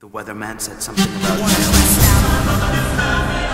The weatherman said something about.